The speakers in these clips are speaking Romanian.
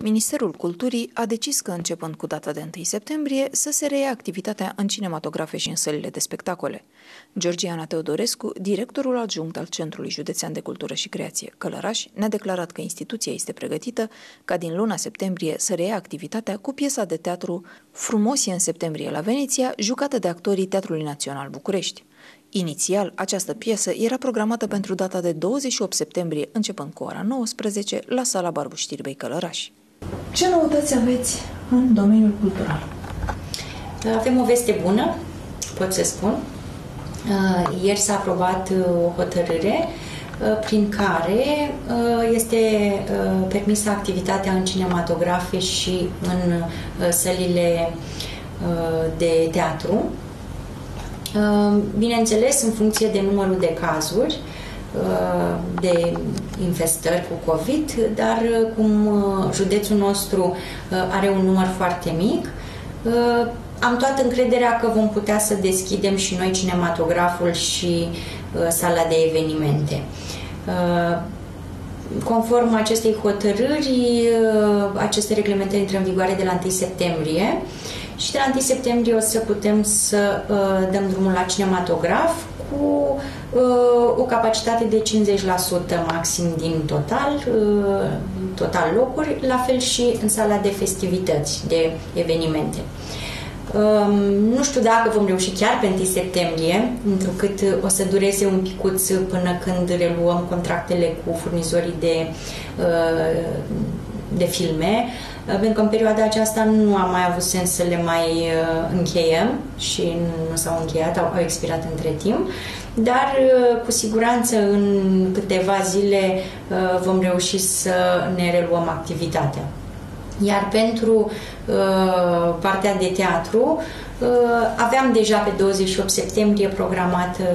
Ministerul Culturii a decis că, începând cu data de 1 septembrie, să se reia activitatea în cinematografe și în sălile de spectacole. Georgiana Teodorescu, directorul adjunct al Centrului Județean de Cultură și Creație Călăraș, ne-a declarat că instituția este pregătită ca din luna septembrie să reia activitatea cu piesa de teatru Frumosie în septembrie la Veneția, jucată de actorii Teatrului Național București. Inițial, această piesă era programată pentru data de 28 septembrie, începând cu ora 19, la sala Barbu Știrbei Călăraș. Ce noutăți aveți în domeniul cultural? Avem o veste bună, pot să spun. Uh, ieri s-a aprobat uh, o hotărâre uh, prin care este permisă activitatea în cinematografe și în sălile de teatru. Bineînțeles, în funcție de numărul de cazuri, de infestări cu COVID, dar cum județul nostru are un număr foarte mic, am toată încrederea că vom putea să deschidem și noi cinematograful și sala de evenimente. Conform acestei hotărâri, aceste reglementări intră în vigoare de la 1 septembrie și de la 1 septembrie o să putem să dăm drumul la cinematograf cu uh, o capacitate de 50% maxim din total, uh, total locuri, la fel și în sala de festivități, de evenimente. Um, nu știu dacă vom reuși chiar pe 1 septembrie, întrucât o să dureze un picuț până când reluăm contractele cu furnizorii de, uh, de filme, pentru că în perioada aceasta nu am mai avut sens să le mai uh, încheiem și nu s-au încheiat, au, au expirat între timp, dar uh, cu siguranță în câteva zile uh, vom reuși să ne reluăm activitatea. Iar pentru uh, partea de teatru, uh, aveam deja pe 28 septembrie programat uh,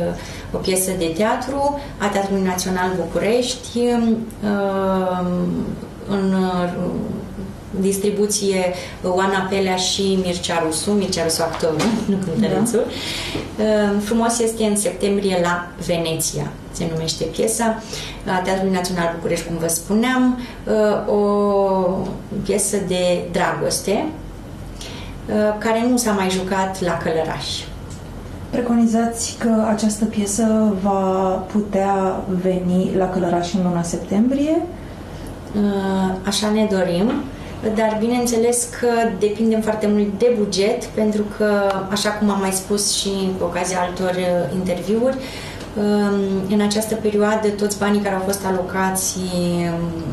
o piesă de teatru a Teatrului Național București uh, în distribuție Oana Pelea și Mircea Rusu, Mircea Rusu actorul, nu cântărețul. Da. Ehm, frumos este în septembrie la Veneția, se numește piesa, la Teatrul Național București, cum vă spuneam, ehm, o piesă de dragoste, ehm, care nu s-a mai jucat la Călăraș. Preconizați că această piesă va putea veni la Călăraș în luna septembrie? Așa ne dorim dar bineînțeles că depindem foarte mult de buget, pentru că, așa cum am mai spus și cu ocazia altor uh, interviuri, um, în această perioadă toți banii care au fost alocați um,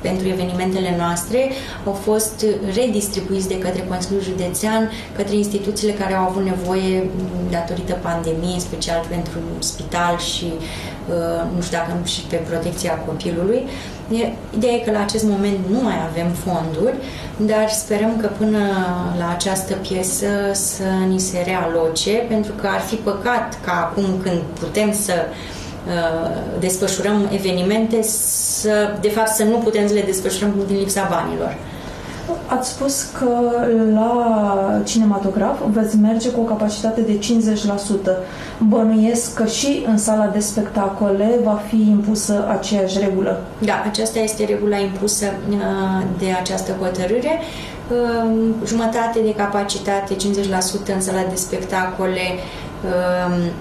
pentru evenimentele noastre au fost redistribuiți de către Consiliul Județean către instituțiile care au avut nevoie um, datorită pandemiei, special pentru spital și uh, nu știu dacă nu și pe protecția copilului. Ideea e că la acest moment nu mai avem fonduri, dar sperăm că până la această piesă să ni se realoce, pentru că ar fi păcat ca acum când putem să uh, desfășurăm evenimente, să, de fapt să nu putem să le desfășurăm din lipsa banilor. Ați spus că la cinematograf veți merge cu o capacitate de 50%. Bănuiesc că și în sala de spectacole va fi impusă aceeași regulă. Da, aceasta este regula impusă uh, de această hotărâre. Uh, jumătate de capacitate, 50% în sala de spectacole,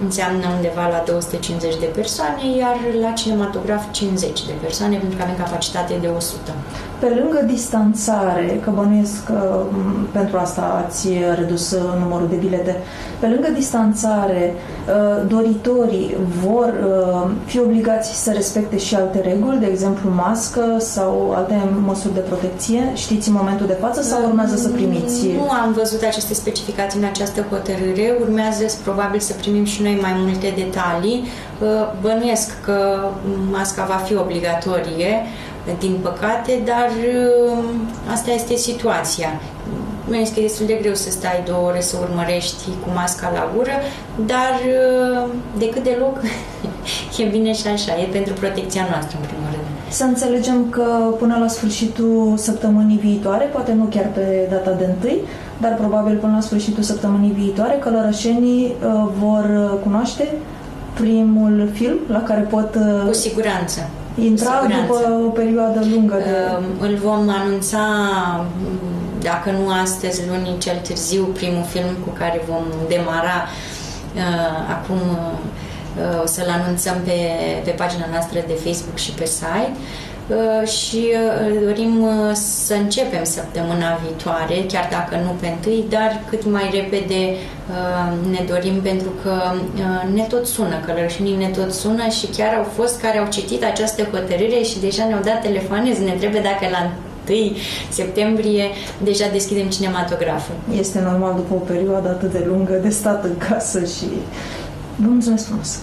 înseamnă undeva la 250 de persoane, iar la cinematograf 50 de persoane, pentru că avem capacitate de 100. Pe lângă distanțare, că bănuiesc că pentru asta ați redus numărul de bilete, pe lângă distanțare, uh, doritorii vor uh, fi obligați să respecte și alte reguli, de exemplu mască sau alte măsuri de protecție? Știți în momentul de față sau urmează să primiți? Nu am văzut aceste specificații în această hotărâre, urmează probabil să primim și noi mai multe detalii. Uh, bănuiesc că masca va fi obligatorie, din păcate, dar uh, asta este situația. Nu este destul de greu să stai două ore să urmărești cu masca la gură, dar uh, de cât de loc e bine și așa, e pentru protecția noastră în primul rând. Să înțelegem că până la sfârșitul săptămânii viitoare, poate nu chiar pe data de întâi, dar probabil până la sfârșitul săptămânii viitoare, călărășenii uh, vor cunoaște primul film la care pot... Cu siguranță. Intra după o perioadă lungă de... Îl vom anunța, dacă nu astăzi, luni cel târziu, primul film cu care vom demara acum o să-l anunțăm pe, pe pagina noastră de Facebook și pe site Uh, și uh, dorim uh, să începem săptămâna viitoare, chiar dacă nu pe întâi, dar cât mai repede ne dorim pentru că ne tot sună, călărșinii ne tot sună și chiar au fost care au citit această hotărâre și deja ne-au dat telefoane să ne întrebe dacă la 1 septembrie deja deschidem cinematograful. Este normal după o perioadă atât de lungă de stat în casă și vă mulțumesc frumos!